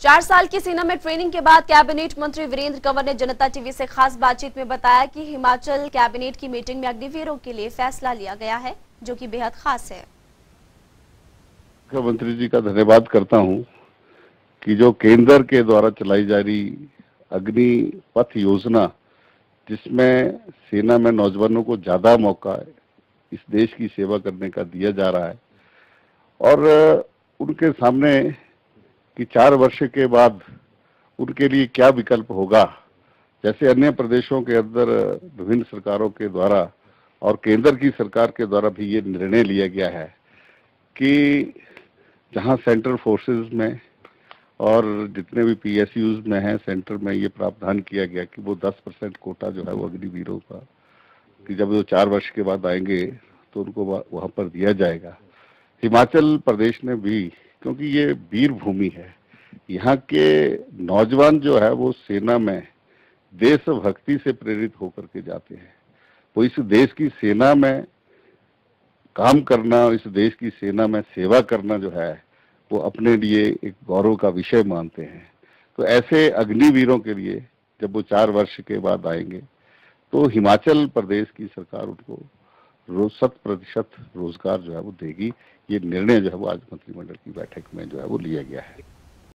चार साल की सेना में ट्रेनिंग के बाद कैबिनेट मंत्री वीरेंद्र कंवर ने जनता टीवी से खास बातचीत में बताया कि हिमाचल कैबिनेट की मीटिंग में अग्निवीरों के लिए फैसला लिया गया है, जो कि बेहद खास है। मुख्यमंत्री जी का धन्यवाद करता हूँ कि जो केंद्र के द्वारा चलाई जा रही अग्नि पथ योजना, जिसमें सेना में नौजवानों को ज़्यादा मौका इस देश की सेवा करने का दिया जा रहा है और उनके सामने कि चार वर्ष के बाद उनके लिए क्या विकल्प होगा? जैसे अन्य प्रदेशों के अंदर, विभिन्न सरकारों के द्वारा और केंद्र की सरकार के द्वारा भी ये निर्णय लिया गया है कि जहाँ सेंट्रल फोर्सेस में और जितने भी पीएसयूज में हैं सेंटर में ये प्रावधान किया गया कि वो 10 परसेंट कोटा जो है वो अग्निवीरों का, कि जब वो चार वर्ष के बाद आएँगे तो उनको वहाँ पर दिया जाएगा। हिमाचल प्रदेश ने भी, क्योंकि ये वीर भूमि है यहाँ के नौजवान जो है वो सेना में देशभक्ति से प्रेरित होकर के जाते हैं। वो इस देश की सेना में काम करना, इस देश की सेना में सेवा करना जो है, वो अपने लिए एक गौरव का विषय मानते हैं। तो ऐसे अग्निवीरों के लिए जब वो चार वर्ष के बाद आएँगे तो हिमाचल प्रदेश की सरकार उनको रोज शत प्रतिशत रोज़गार जो है वो देगी। ये निर्णय जो है वो आज मंत्रिमंडल की बैठक में जो है वो लिया गया है।